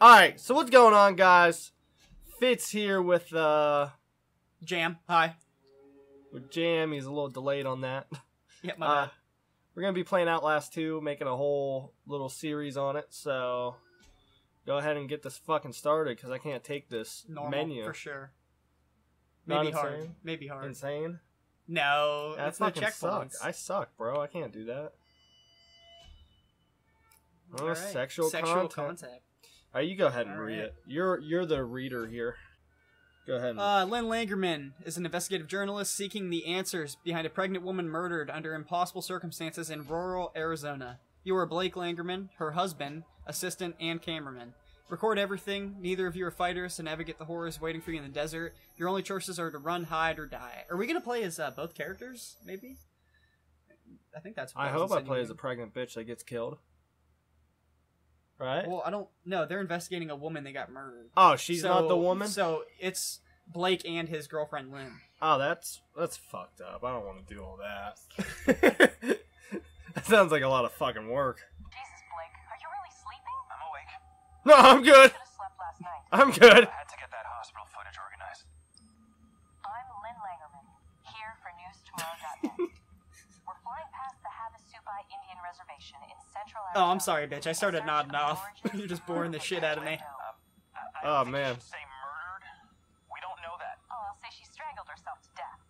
Alright, so what's going on, guys? Fitz here with, uh, Jam. Hi. with Jam. He's a little delayed on that. Yeah, my Uh, bad. we're gonna be playing Outlast 2, making a whole little series on it, so go ahead and get this fucking started, because I can't take this Normal menu. for sure. Not Maybe hard. insane? Maybe hard. Insane? No, That it's not checkpoints. I suck, bro. I can't do that. Oh, Alright. sexual, Sexual content. contact. Alright, you go ahead and All read right. it. You're you're the reader here. Go ahead. And, Uh, Lynn Langermann is an investigative journalist seeking the answers behind a pregnant woman murdered under impossible circumstances in rural Arizona. You are Blake Langermann, her husband, assistant, and cameraman. Record everything. Neither of you are fighters to navigate the horrors waiting for you in the desert. Your only choices are to run, hide, or die. Are we gonna play as uh, both characters? Maybe. I think that's. What I hope I play as a pregnant bitch that gets killed. Right? Well, I don't. No, they're investigating a woman that got murdered. oh, she's not the woman. So it's Blake and his girlfriend Lynn. Oh, that's that's fucked up. I don't want to do all that. that sounds like a lot of fucking work. Jesus, Blake, are you really sleeping? I'm awake. No, I'm good. Should have slept last night. I'm good. Havasupai Indian Reservation in central Oh, I'm sorry, bitch. I started nodding off. You're just boring the the shit out of me. Um, I, I Oh, think man. Say murdered. We don't know that. Oh, I'll say she strangled herself to death.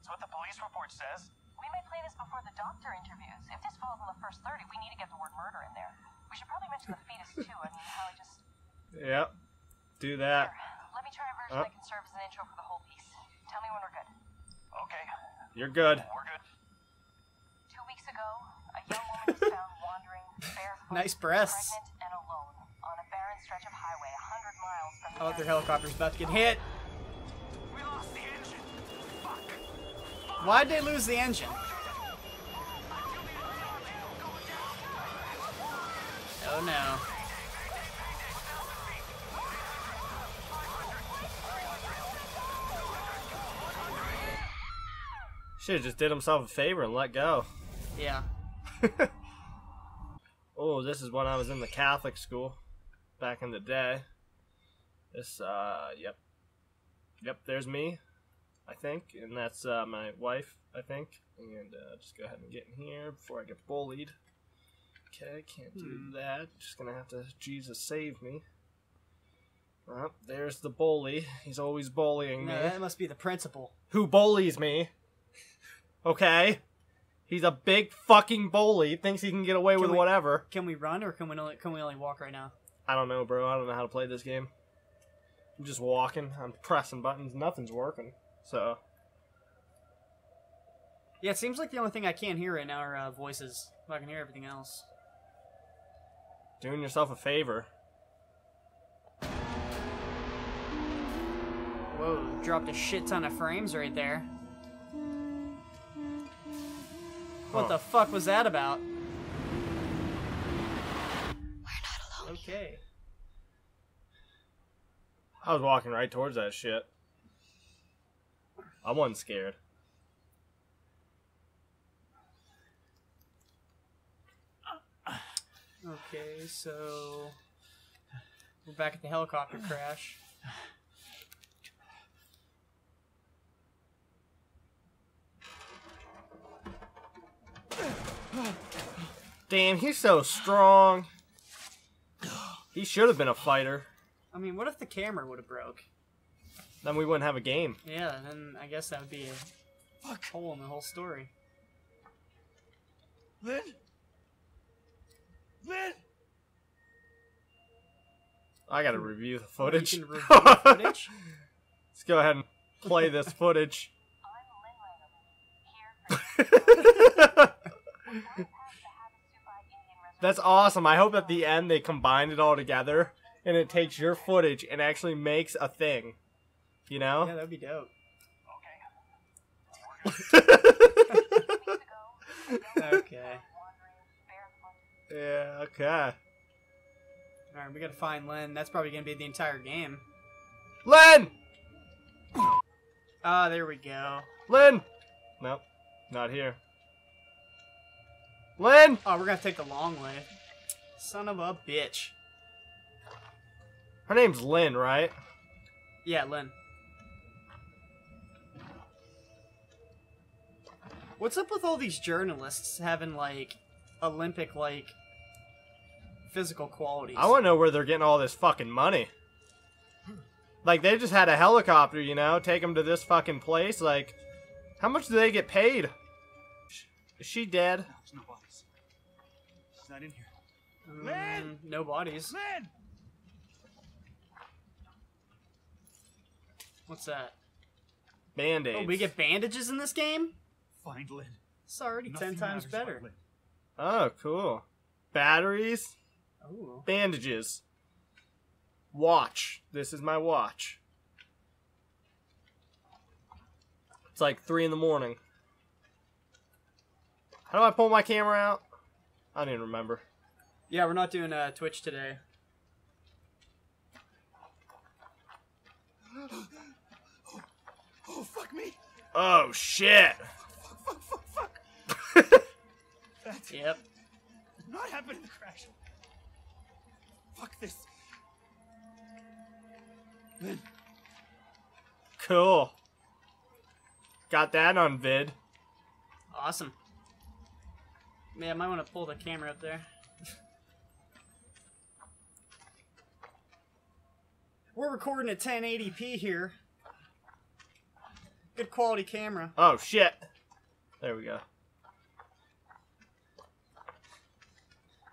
It's what the police report says. We may play this before the doctor interviews. If this falls in the first 30, we need to get the word murder in there. We should probably mention the fetus, too. I mean, how he just... Yep. Do that. Here, let me try a version Uh. that can serve as an intro for the whole piece. Tell me when we're good. Okay, You're good. we're good. Two weeks ago, a young woman was found wandering barefoot, Nice breasts. pregnant, and alone on a barren stretch of highway 100 miles from Oh, their helicopter's about to get hit. We lost the engine. Fuck. Why'd they lose the engine? Oh no. Should have just did himself a favor and let go. Yeah. oh, this is when I was in the Catholic school back in the day. This, uh, yep. Yep, there's me, I think, and that's uh, my wife, I think. And uh, just go ahead and get in here before I get bullied. Okay, can't do Hmm. that. Just gonna have to, Jesus save me. Well, there's the bully. He's always bullying No, me. that must be the principal. Who bullies me? Okay? He's a big fucking bully. Thinks he can get away Can with we- whatever. Can we run or can we only can we only walk right now? I don't know, bro. I don't know how to play this game. I'm just walking. I'm pressing buttons. Nothing's working. So, Yeah, it seems like the only thing I can't hear right now are uh, voices. I can hear everything else. doing yourself a favor. Whoa, dropped a shit ton of frames right there. What the fuck was that about? Okay. I was walking right towards that shit. I wasn't scared. Okay, so we're back at the helicopter crash. Damn, he's so strong. He should have been a fighter. I mean, what if the camera would have broke? Then we wouldn't have a game. Yeah, then I guess that would be a hole in the whole story. Lynn. Lynn. I gotta review the footage. You can review the footage. Let's go ahead and play this footage. That's awesome. I hope at the end they combine it all together and it takes your footage and actually makes a thing. You know? Yeah, that'd be dope. Okay. yeah, okay. Alright, we gotta find Len. That's probably gonna be the entire game. Len! Ah, there we go. Len! Nope, not here. Len! Oh, we're gonna take the long way. Son of a bitch. Her name's Lynn, right? Yeah, Lynn. What's up with all these journalists having like Olympic like physical qualities? I want to know where they're getting all this fucking money. Like they just had a helicopter, you know, take them to this fucking place. Like, how much do they get paid? Is she dead? There's no bodies. She's not in here. Mm, Lynn! no bodies. Lynn! What's that? Band aids. Oh, we get bandages in this game. Find Lynn. It's already Nothing ten times better. Oh, cool. Batteries, Oh, bandages, watch. This is my watch. It's like three in the morning. How do I pull my camera out? I don't even remember. yeah. We're not doing uh, Twitch today. Oh, fuck me! Oh shit! Fuck, fuck, fuck! That Yep. not happen in the crash. Fuck this. Lynn, Cool. Got that on vid. Awesome. Yeah, I might want to pull the camera up there. We're recording at 1080p here. Good quality camera. Oh shit! There we go.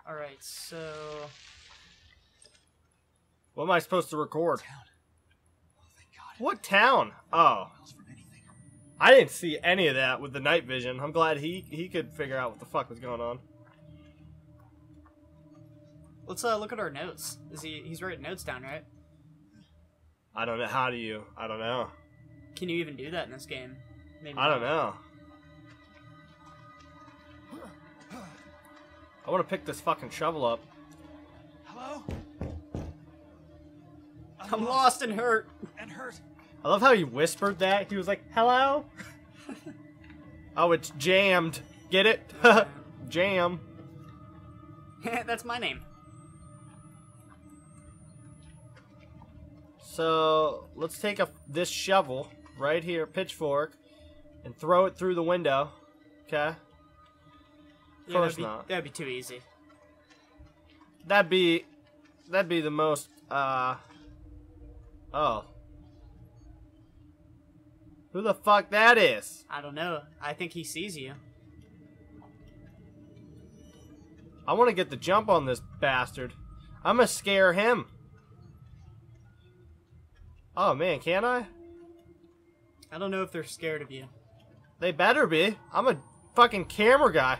All right, so What am I supposed to record? town. Oh, thank God. What town? Oh, Miles from anything. I didn't see any of that with the night vision. I'm glad he he could figure out what the fuck was going on. let's uh, look at our notes. Is he? He's writing notes down, right? I don't know. How do you? I don't know. Can you even do that in this game? Maybe. I don't not. know. I want to pick this fucking shovel up. Hello? I'm lost and hurt. and hurt. I love how he whispered that. He was like, "Hello." oh, it's jammed. Get it? Jam. That's my name. So let's take a this shovel right here, pitchfork, and throw it through the window. Okay. Yeah, Course that'd be, not. That'd be too easy. That'd be that'd be the most uh Oh. Who the fuck that is? I don't know. I think he sees you. I want to get the jump on this bastard. I'm gonna scare him. Oh man, can I? I don't know if they're scared of you. They better be. I'm a fucking camera guy.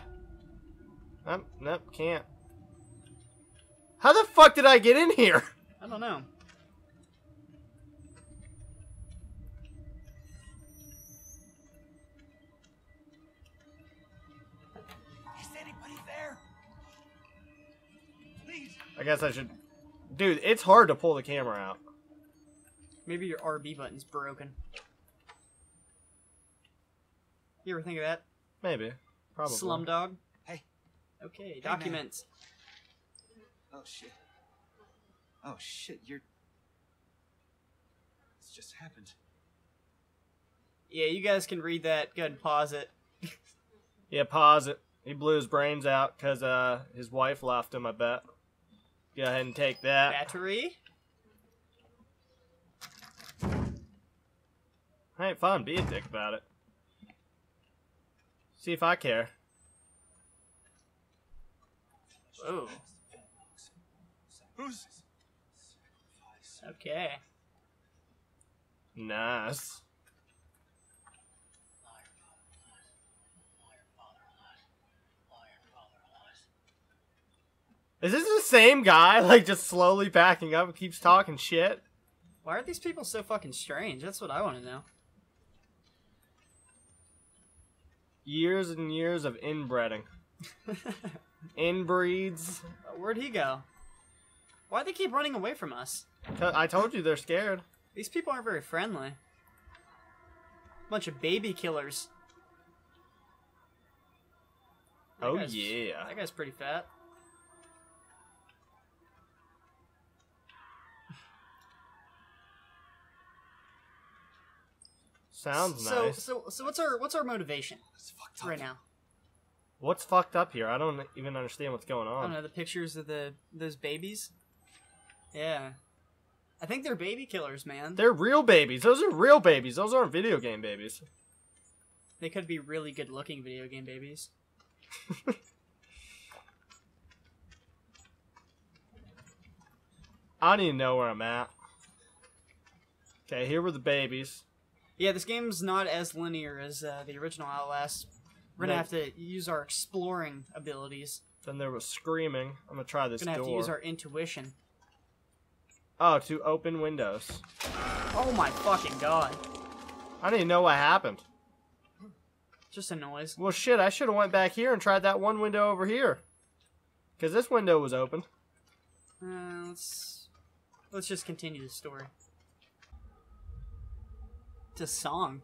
Nope, nope, can't. How the fuck did I get in here? I don't know. I guess I should. Dude, it's hard to pull the camera out. Maybe your RB button's broken. You ever think of that? Maybe. Probably. Slumdog? Hey. Okay, man. documents. Oh shit. Oh shit, you're. This just happened. Yeah, you guys can read that. Go ahead and pause it. Yeah, pause it. He blew his brains out because uh, his wife left him, I bet. Go ahead and take that. Battery? Ain't fun. Be a dick about it. See if I care. Oh, Who's. okay. Nice. Is this the same guy? Like just slowly backing up and keeps talking shit? Why are these people so fucking strange? That's what I want to know. Years and years of inbreeding. Inbreeds. Where'd he go? Why'd they keep running away from us? I told you they're scared. These people aren't very friendly. Bunch of baby killers. That Oh yeah. That guy's pretty fat. Sounds so, nice. So, so what's our what's our motivation It's fucked up. right now? What's fucked up here? I don't even understand what's going on. I don't on. know the pictures of the those babies. Yeah, I think they're baby killers, man. They're real babies. Those are real babies. Those aren't video game babies. They could be really good looking video game babies. I don't even know where I'm at. Okay, here were the babies. Yeah, this game's not as linear as uh, the original Outlast. We're gonna have to use our exploring abilities. Then there was screaming. I'm gonna try this We're gonna have to use our intuition. Oh, to open windows. Oh my fucking god! I didn't even know what happened. Just a noise. Well, shit, I should have went back here and tried that one window over here. Because this window was open. Uh, let's let's just continue the story. A song.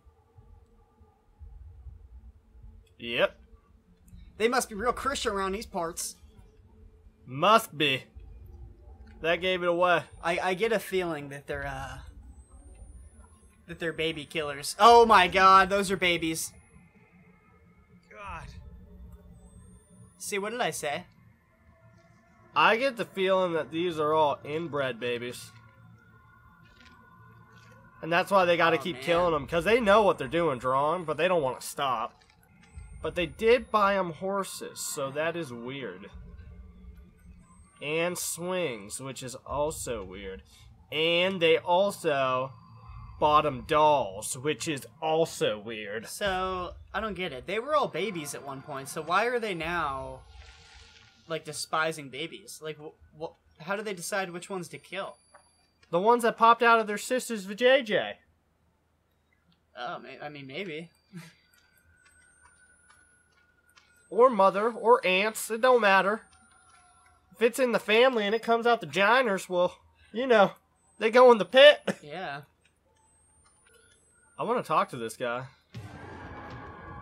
Yep. They must be real Christian around these parts. Must be. That gave it away. I, I get a feeling that they're uh that they're baby killers. Oh my god, those are babies. God. See, what did I say? I get the feeling that these are all inbred babies. And that's why they gotta Oh, keep man. killing them, because they know what they're doing wrong, but they don't want to stop. But they did buy them horses, so that is weird. And swings, which is also weird. And they also bought them dolls, which is also weird. So I don't get it. They were all babies at one point. So why are they now like despising babies? Like, wh- wh- how do they decide which ones to kill? The ones that popped out of their sister's vajayjay. Oh, I mean, maybe. or mother or aunts. It don't matter. If it's in the family and it comes out the giners, well, you know, they go in the pit. Yeah. I want to talk to this guy.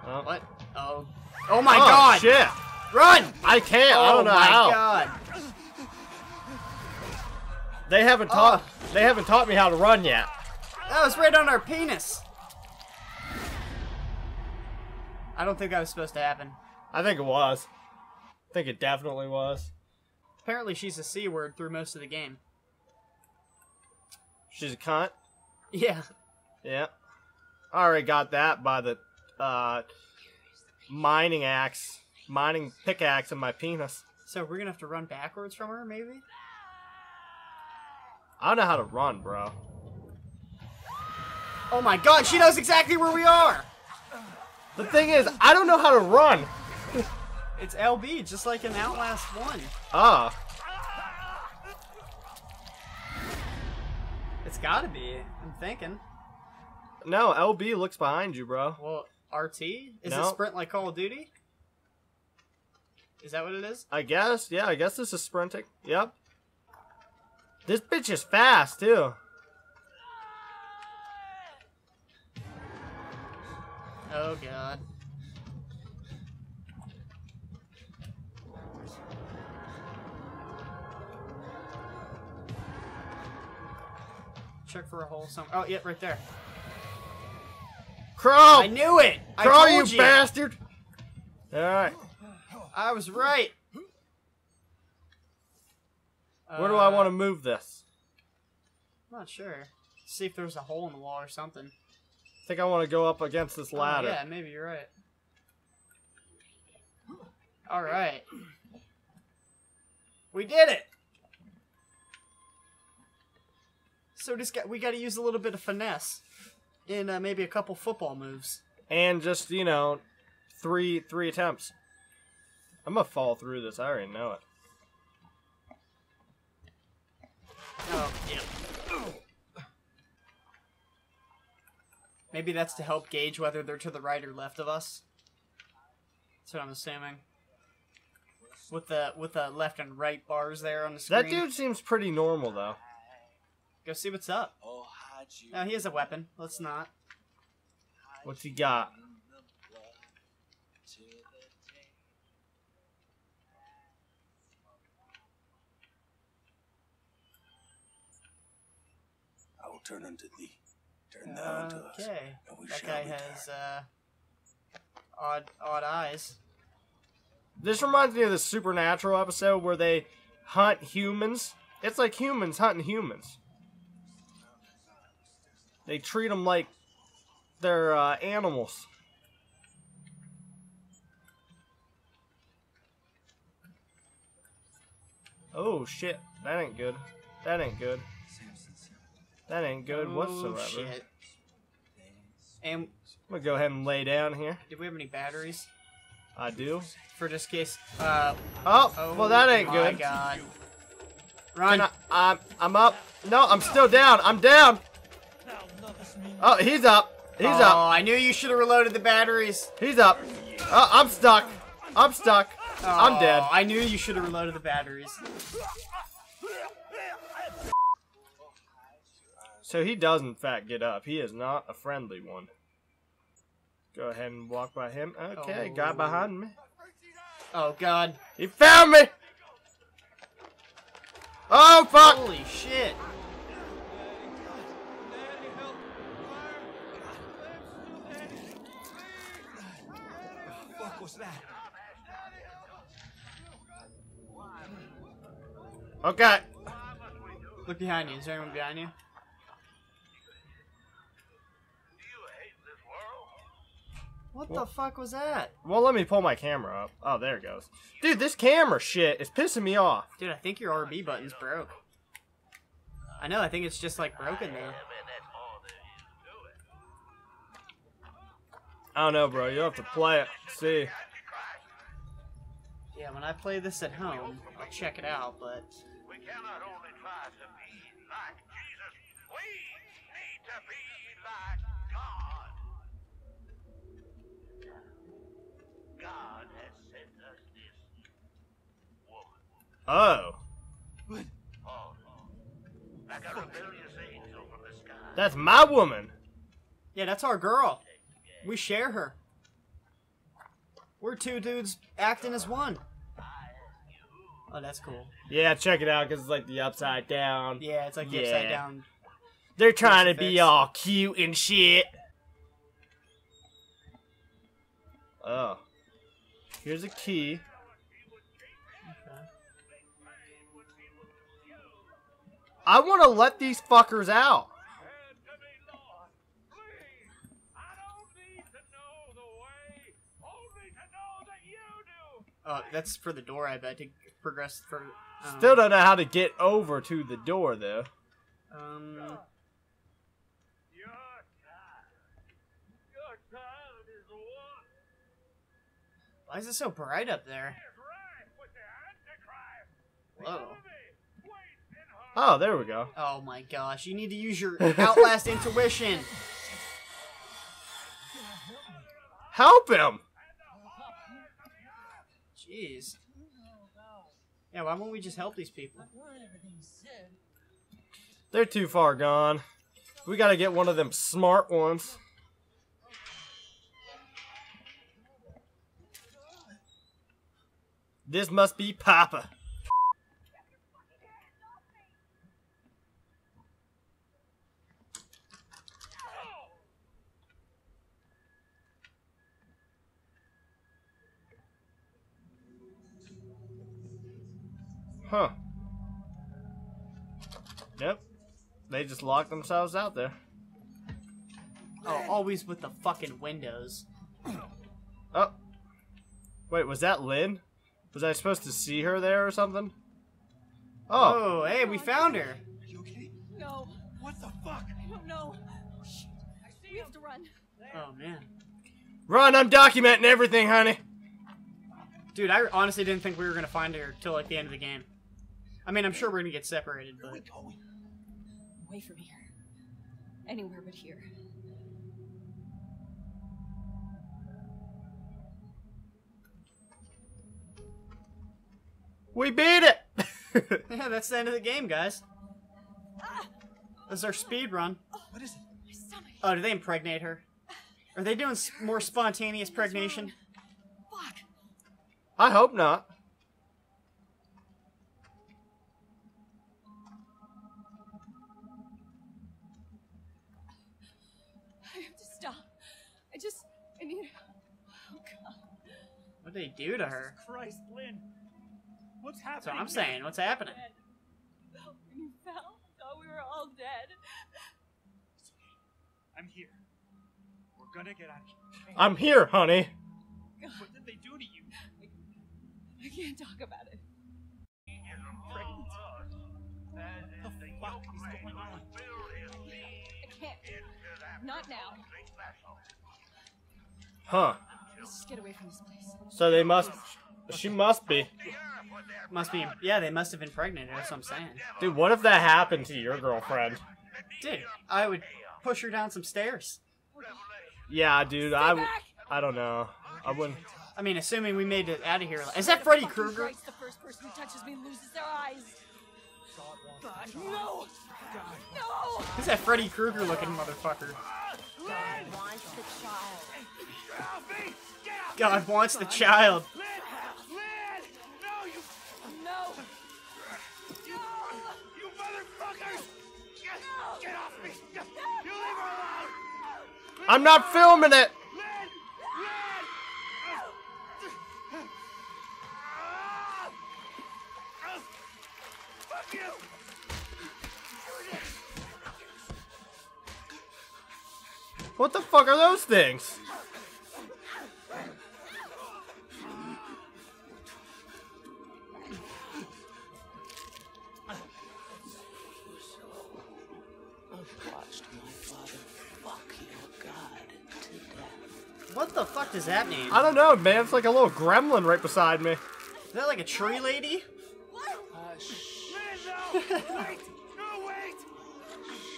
Oh. What? Oh. Oh my Oh, god! shit! Run! I can't. I oh don't know my how. god! They haven't taught. They haven't taught me how to run yet. That was right on our penis. I don't think that was supposed to happen. I think it was. I think it definitely was. Apparently, she's a c word through most of the game. She's a cunt. Yeah. Yeah. I already got that by the uh, mining axe, mining pickaxe in my penis. So we're gonna have to run backwards from her, maybe? I don't know how to run, bro. Oh my god, she knows exactly where we are! The thing is, I don't know how to run. It's LB, just like in Outlast 1. Ah, It's gotta be, I'm thinking. no, LB looks behind you, bro. Well, RT? Is No. it sprint like Call of Duty? Is that what it is? I guess, yeah, I guess this is sprinting. Yep. This bitch is fast, too. Oh god. Check for a hole somewhere. Oh, yeah, right there. Crow! I knew it! I Crow, told you, bastard! Alright, I was right. Where do I Uh, want to move this? I'm not sure. See if there's a hole in the wall or something. I think I want to go up against this Oh, ladder. yeah, maybe you're right. All right. We did it. So just got, we got to use a little bit of finesse and uh, maybe a couple football moves. And just, you know, three three attempts. I'm gonna fall through this, I already know it. Oh, yeah. Maybe that's to help gauge whether they're to the right or left of us. That's what I'm assuming. With the with the left and right bars there on the screen. That dude seems pretty normal, though. Go see what's up. Oh, hide you No, he has a weapon. Let's not. What's he got? in the blood till the day. I will turn unto thee Turn thou to us, Okay. and we That shall guy has uh, odd odd eyes. This reminds me of the Supernatural episode where they hunt humans. It's like humans hunting humans. They treat them like they're uh, animals. Oh shit, that ain't good. That ain't good. That ain't good oh, whatsoever. Shit. And I'm gonna go ahead and lay down here. do we have any batteries I do. for just case? Uh, Oh, oh well that ain't my good. God. Can Run. I, I'm, I'm up. No, I'm still down. I'm down. Oh, he's up. He's oh, up. Oh, I knew you should have reloaded the batteries. He's up. Oh, I'm stuck. I'm stuck. I'm Oh, dead. I knew you should have reloaded the batteries. So he does in fact get up. He is not a friendly one. Go ahead and walk by him. Okay, oh. guy Oh. behind me. Oh God. He found me. Oh fuck! Holy shit. Fuck was that? Okay. Look behind you. Is there anyone behind you? What the fuck was that? Well, let me pull my camera up. Oh, there it goes. Dude, this camera shit is pissing me off. Dude, I think your RB button's broke. I know, I think it's just like broken though. I don't know, bro. You'll have to play it. See. Yeah, when I play this at home, I'll check it out, but We Oh. oh. Oh, like a rebellious angel from the sky. That's my woman. yeah, that's our girl. We share her. We're two dudes acting as one. Oh, that's cool. Yeah, check it out because it's like the upside down. Yeah, it's like the Yeah. upside down. They're trying to be all cute and shit. Oh. Here's a key. I want to let these fuckers out. Oh, that's for the door. I bet to progress for. Um, Still don't know how to get over to the door though. Um, why is it so bright up there? Whoa. Oh, there we go. Oh my gosh! You need to use your outlast intuition. Help him! Jeez. Yeah, why won't we just help these people? They're too far gone. We gotta get one of them smart ones. This must be Papa. Huh. Yep. They just locked themselves out there. Oh, always with the fucking windows. Oh. Wait, was that Lynn? Was I supposed to see her there or something? Oh. Oh, hey, we found her. Are You okay? No, What the fuck? I don't know. We have to run. Oh man, Run, I'm documenting everything, honey. dude, I honestly didn't think we were gonna find her till like the end of the game. I mean, I'm sure we're gonna get separated, Where are we but going? Away from here. Anywhere but here. We beat it! yeah, that's the end of the game, guys. This is our speed run. What is it? Oh, do they impregnate her? Are they doing more spontaneous pregnation? Fuck. I hope not. I have to stop. I just, I need. Oh God. What did they do to her? Jesus Christ, Lynn. What's happening? That's what I'm saying. What's happening? When you fell, thought we were all dead. I'm here. We're gonna get out of here. I'm here, honey. What did they do to you? I can't talk about it. What the fuck is going on? I can't. Not now. Huh. Let's just get away from this place. So they must. She must be. Must be. Yeah, they must have been pregnant. That's what I'm saying. Dude, what if that happened to your girlfriend? Dude, I would push her down some stairs. Yeah, dude. I. w- back! I don't know. I wouldn't. I mean, assuming we made it out of here. Is that Freddy Krueger? Christ, the first person who touches me loses their eyes. God, no! No! Who's that Freddy Krueger looking motherfucker? God wants the child. Alfie! Get out! God wants the child. I'm not filming it. What the fuck are those things? Fuck does that mean? I don't know, man. It's like a little gremlin right beside me. Is that like a tree lady? Hush. Lynn, no! Wait! No, wait!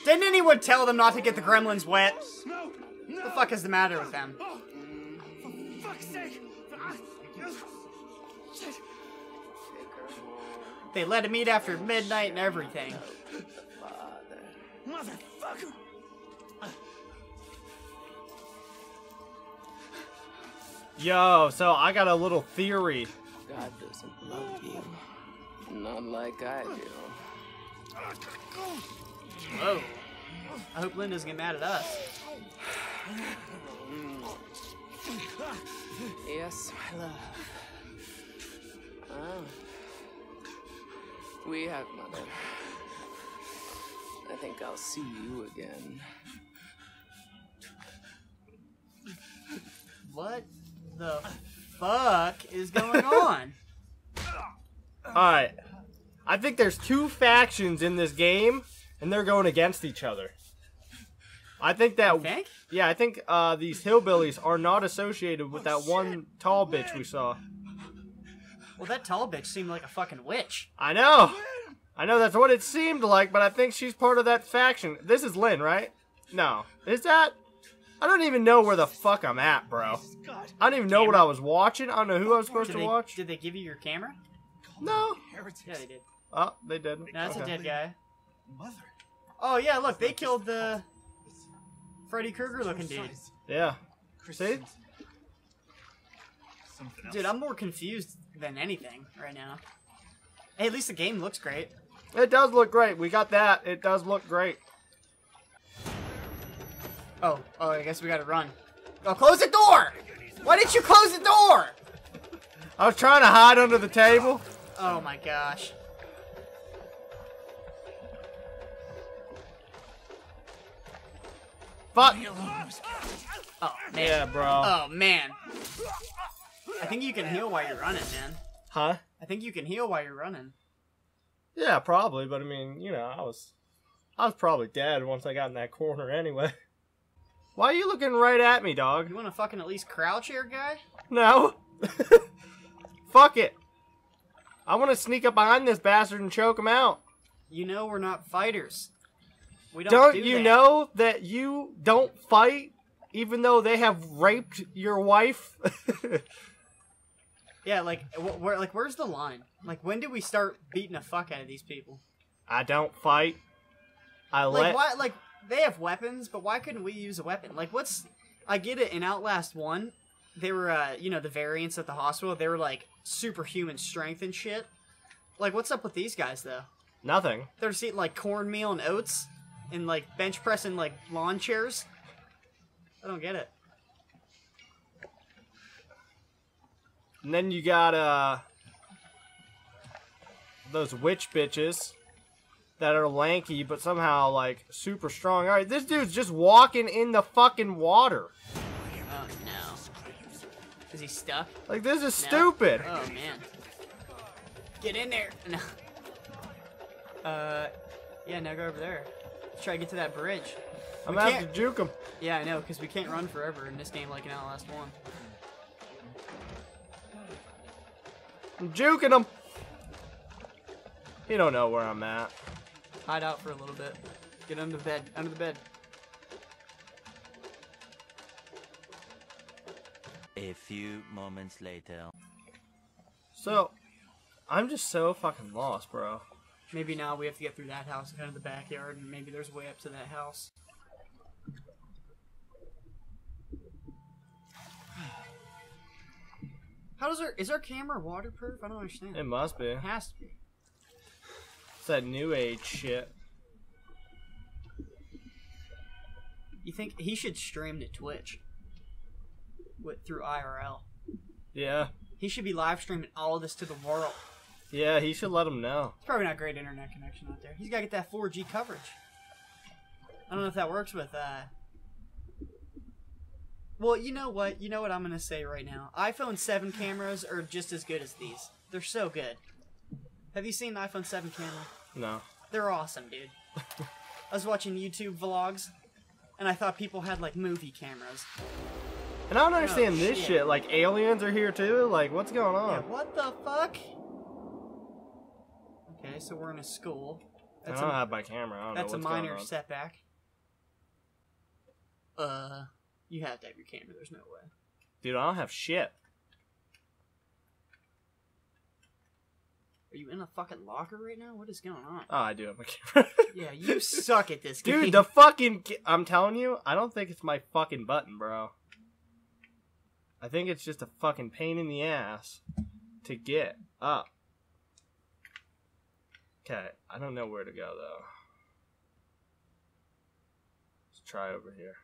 Didn't anyone tell them not to get the gremlins wet? No! No! What the fuck is the matter with them? Oh, for fuck's sake! They let him eat after midnight and everything. Motherfucker! Yo, so I got a little theory. God doesn't love you. Not like I do. Whoa. I hope Lynn doesn't get mad at us. Yes, my love. Ah. We have mother. I think I'll see you again. What the fuck is going on? Alright. I think there's two factions in this game, and they're going against each other. I think that. Think? Yeah, I think uh, these hillbillies are not associated with that one tall bitch we saw. Well, that tall bitch seemed like a fucking witch. I know. I know that's what it seemed like, but I think she's part of that faction. This is Lynn, right? No. Is that? I don't even know where the fuck I'm at, bro. God, I don't even know what I was watching. I don't know who I was supposed Did to they, watch. did they give you your camera? No. Yeah, they did. Oh, they did. No, that's a dead guy. Mother. Oh yeah, look, they killed the Freddy Krueger looking dude. Yeah. See? Dude, I'm more confused than anything right now. Hey, at least the game looks great. It does look great. We got that. It does look great. Oh, oh, I guess we gotta run. Oh, close the door! Why didn't you close the door? I was trying to hide under the table. Oh my gosh. Fuck. Oh man. Yeah, bro. Oh man. I think you can heal while you're running, man. Huh? I think you can heal while you're running. Yeah, probably. But I mean, you know, I was, I was probably dead once I got in that corner anyway. Why are you looking right at me, dog? You wanna fucking at least crouch here, guy? No. Fuck it. I want to sneak up behind this bastard and choke him out. You know we're not fighters. We don't, Don't do you that. know that you don't fight even though they have raped your wife? Yeah, like, wh- where, like, where's the line? Like, when did we start beating the fuck out of these people? I don't fight. I Like, let. why? Like, they have weapons, but why couldn't we use a weapon? Like, what's? I get it. In Outlast One, they were, uh, you know, the variants at the hospital. They were like superhuman strength and shit. Like, what's up with these guys though? Nothing. They're just eating like cornmeal and oats, and like bench pressing like lawn chairs. I don't get it. And then you got uh those witch bitches that are lanky but somehow like super strong. All right, this dude's just walking in the fucking water. Oh no. Is he stuck? Like this is No. stupid. Oh man. Get in there. No. Uh, yeah. Now go over there. Let's try to get to that bridge. I'm we gonna have can't- to juke him. Yeah, I know, because we can't run forever in this game like in Outlast One. I'm juking him. He don't know where I'm at. Hide out for a little bit. Get under the bed. Under the bed. A few moments later. So, I'm just so fucking lost, bro. Maybe now we have to get through that house and go to the backyard, and maybe there's a way up to that house. How does our is our camera waterproof? I don't understand. It must be. It has to be. That new age shit. You think he should stream to Twitch with through IRL? Yeah. He should be live streaming all of this to the world. Yeah, he should let him know. It's probably not great internet connection out there. He's got to get that 4G coverage. I don't know if that works with. uh Well, you know what? You know what I'm gonna say right now. iPhone 7 cameras are just as good as these. They're so good. Have you seen the iPhone 7 camera? No. They're awesome, dude. I was watching YouTube vlogs, and I thought people had like movie cameras. And I don't understand this shit. shit. Like aliens are here too. Like what's going Yeah, on? what the fuck? Okay, so we're in a school. I That's don't a, have my camera. I don't that's know a minor setback. Uh, you have to have your camera. There's no way. Dude, I don't have shit. Are you in a fucking locker right now? What is going on? Oh, I do have my camera. Yeah, you suck at this game. Dude, the fucking. ca- I'm telling you, I don't think it's my fucking button, bro. I think it's just a fucking pain in the ass to get up. Okay, I don't know where to go though. Let's try over here.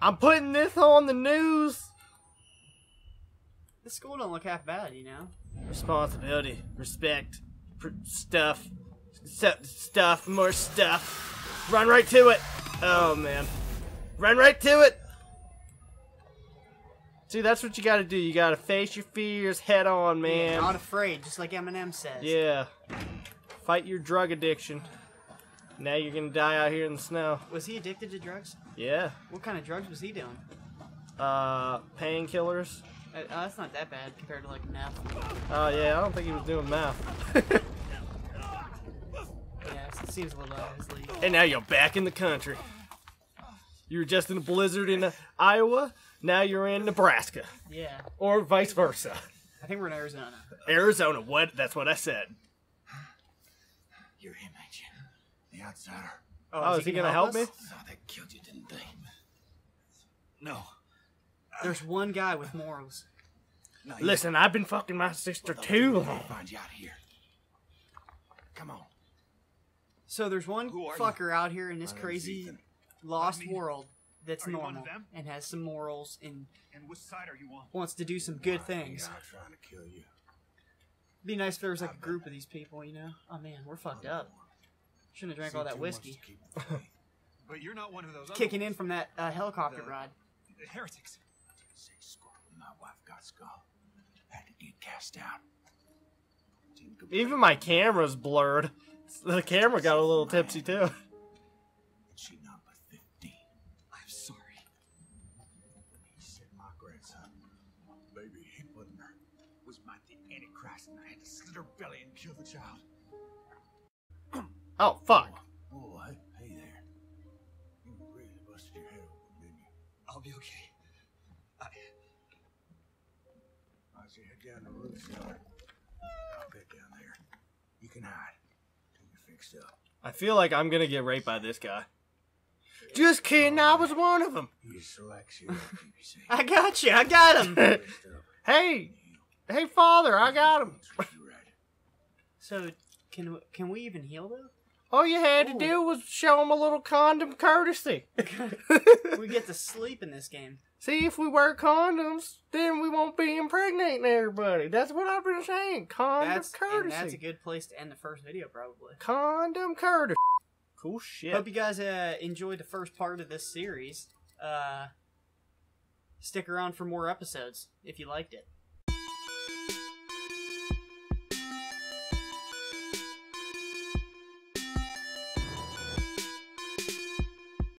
I'm putting this on the news. The school don't look half bad, you know. Responsibility, respect, pr- stuff, stu- stuff, more stuff. Run right to it. Oh man, run right to it. See, that's what you gotta do. You gotta face your fears head on, man. Not afraid, just like Eminem says. Yeah. Fight your drug addiction. Now you're gonna die out here in the snow. Was he addicted to drugs? Yeah. What kind of drugs was he doing? Uh, painkillers. Uh, uh, that's not that bad compared to like meth. Oh yeah, I don't think he was doing meth. Yeah, it seems a little out of his league. And now you're back in the country. You were just in a blizzard in uh, Iowa. Now you're in Nebraska, Yeah, or vice versa. I think we're in Arizona. Arizona. What? That's what I said. You're him, ain't you? The outsider. Oh, is he gonna help me? us? So they killed you, didn't they? No. There's one guy with morals. No, Listen, I've been fucking my sister too I'll long. find you out here. Come on. So there's one Who are you? fucker out here in this crazy Ethan. lost Pardon me? world that's Are you one of normal and has some morals and And which side are you on? wants to do some good things. Yeah, trying to kill you. Be nice if there was like a group of these people, you know? Oh man, we're fucked up. Shouldn't have drank all that whiskey. But you're not one of those Kicking in from that uh, helicopter The- ride. The heretics. Say score when my wife got skull. Had to get cast out. Even my camera's blurred. The camera got a little tipsy too. She not 15. I'm sorry. He said my grandson, baby, he was my the Antichrist, and I had to slit her belly and kill the child. Oh fuck. I see head down the roof cellar. I'll get down there. You can hide till you're fixed up. I feel like I'm gonna get raped by this guy. Just kidding. I was one of them. He selects you, I got you. I got him. Hey, hey, father, I got him. So can can we even heal though? All you had to do was show them a little condom courtesy. we get to sleep in this game. See, if we wear condoms, then we won't be impregnating everybody. That's what I've been saying. Condom That's and courtesy. that's a good place to end the first video, probably. Condom courtesy. Cool shit. Hope you guys uh, enjoyed the first part of this series. Uh, stick around for more episodes if you liked it.